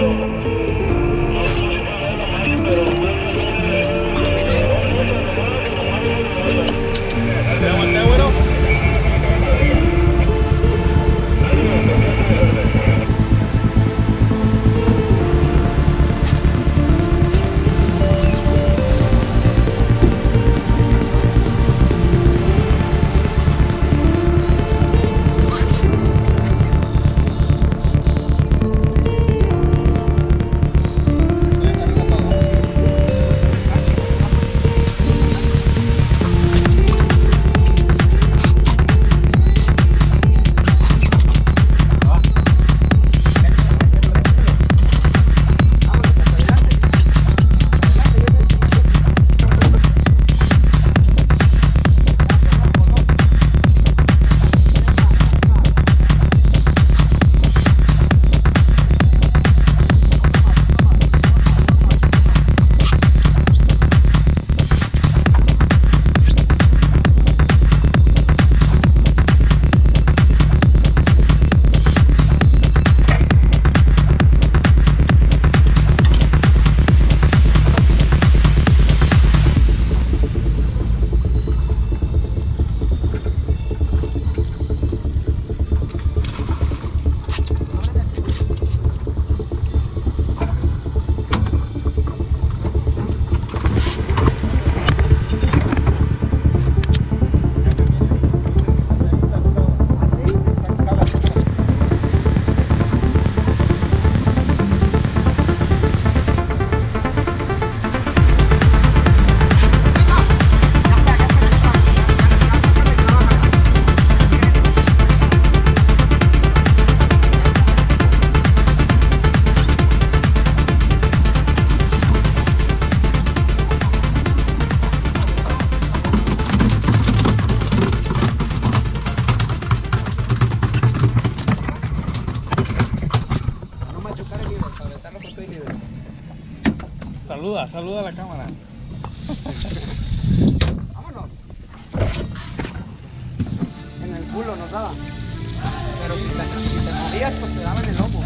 Música Saluda, saluda a la cámara. Vámonos. En el culo nos daba. Pero si te, si te movías, pues te daba en el lomo.